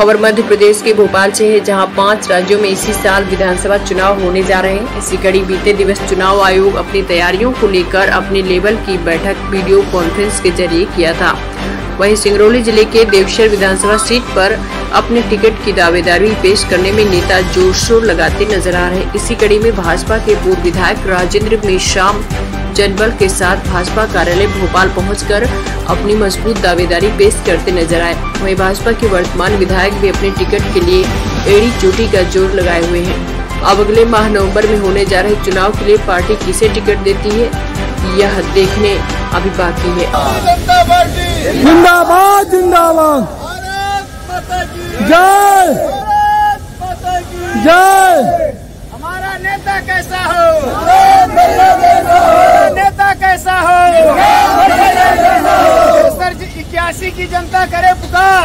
खबर मध्य प्रदेश के भोपाल से है, जहाँ पाँच राज्यों में इसी साल विधानसभा चुनाव होने जा रहे हैं। इसी कड़ी बीते दिवस चुनाव आयोग अपनी तैयारियों को लेकर अपने लेवल की बैठक वीडियो कॉन्फ्रेंस के ज़रिए किया था। वहीं सिंगरौली ज़िले के देवशर विधानसभा सीट पर अपने टिकट की दावेदारी पेश करने में नेता ज़ोर शोर लगाते नज़र आ रहे इसी कड़ी में भाजपा के पूर्व विधायक राजेंद्र मेश्राम जनबल के साथ भाजपा कार्यालय भोपाल पहुंचकर अपनी मज़बूत दावेदारी पेश करते नज़र आए। वहीं भाजपा के वर्तमान विधायक भी अपने टिकट के लिए एड़ी चोटी का ज़ोर लगाए हुए हैं। अब अगले माह नवंबर में होने जा रहे चुनाव के लिए पार्टी किसे टिकट देती है यह देखने अभी बाकी है। जिंदाबाद जिंदाबाद। भारत माता की जय। भारत माता की। जय। हमारा नेता कैसा हो? की जनता करे पुकार।